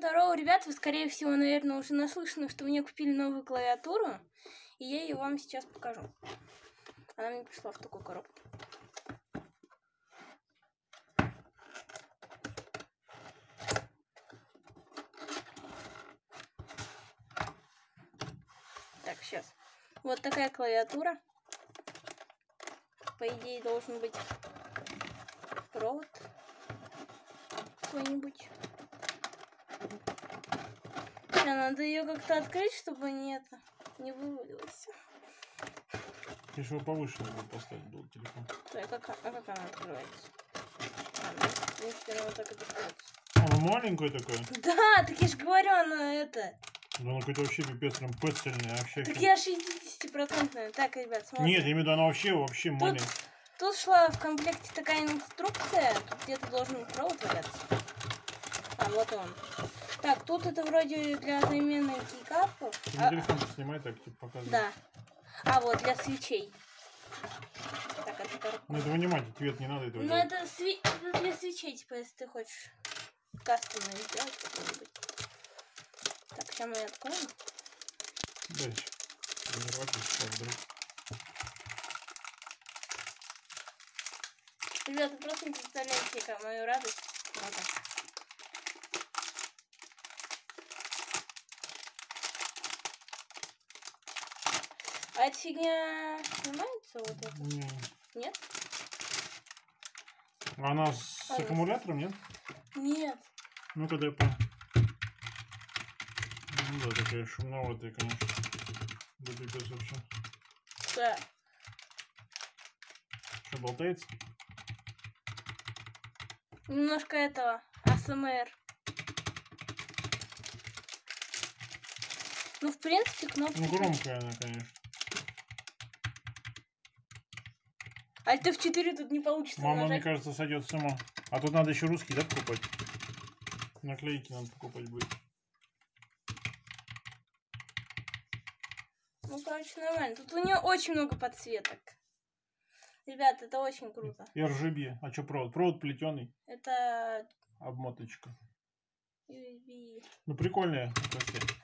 здорово, ребят! Вы, скорее всего, наверное, уже наслышаны, что мне купили новую клавиатуру. И я ее вам сейчас покажу. Она мне пришла в такой коробке. Так, сейчас. Вот такая клавиатура. По идее, должен быть провод какой-нибудь. Надо ее как-то открыть, чтобы не это не вывалилось. Же его повыше надо поставить был телефон. Так, как, а как она открывается? А, ну, принципе, она вот так открывается. Она маленькая такая. Да, так я же говорю, она это. Да она какой-то вообще пипец, прям пецельная. Вообще Так я 60-процентная. Так, ребят, смотрите. Нет, я имею в виду, она вообще, вообще Тут, маленькая. тут шла в комплекте такая инструкция. Тут где-то должен провод валяться. А, вот он. Так, тут это вроде для замены кейкапов. Ты А, на телефон снимай так, типа, показывай. да. А, вот, для свечей. Так, это коробка. Ну это вынимать, цвет не надо этого Ну, это, сви- это для свечей, типа, если ты хочешь кастомно сделать какой-нибудь. Так, сейчас мы откроем. Дальше. Ребята, просто не представляете, как мою радость. Вот так. А эта фигня снимается вот это? Не. Нет? А Она с А, аккумулятором, нет? Нет. Ну тогда я понял. Ну да, такая шумноватая, конечно. Да пипец вообще. Да. Что, болтается? Немножко этого. АСМР. Ну, в принципе, кнопки. Ну громкая она, конечно. Альт F4 тут не получится Мама, мне нажать. кажется, сойдет с ума. А тут надо еще русский, да, покупать? Наклейки надо покупать будет. Ну, короче, нормально. Тут у нее очень много подсветок. Ребят, это очень круто. RGB. А что провод? Провод плетеный. Это Обмоточка. USB. Ну прикольная.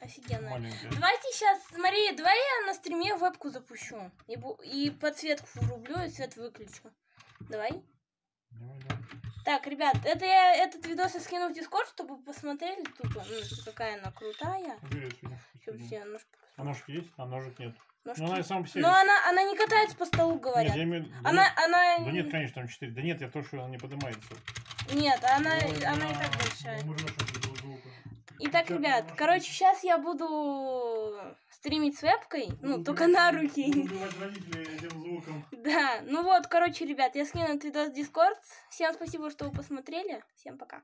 Офигенно. Маленькая. Давайте сейчас, смотри, давай я на стриме вебку запущу. И, и подсветку врублю, и свет выключу. Давай. Давай, давай. Так, ребят, это я этот видос я скину в Дискорд, чтобы посмотрели тупо, ну, какая она крутая. Чтобы все ножки А ножки есть? А ножек нет. ножки. Ну она и сама по себе. Но она, она не катается по столу, говорят. Нет, я имею... да Она, нет. она... Да нет, конечно, там 4. Да нет, я то, что она не поднимается. Нет, она, Ой, она и да, так большая. Итак, ребят, короче, сейчас я буду стримить с вебкой, ну, только на руки. Да, ну вот, короче, ребят, я скину этот видос в Дискорд. Всем спасибо, что вы посмотрели. Всем пока.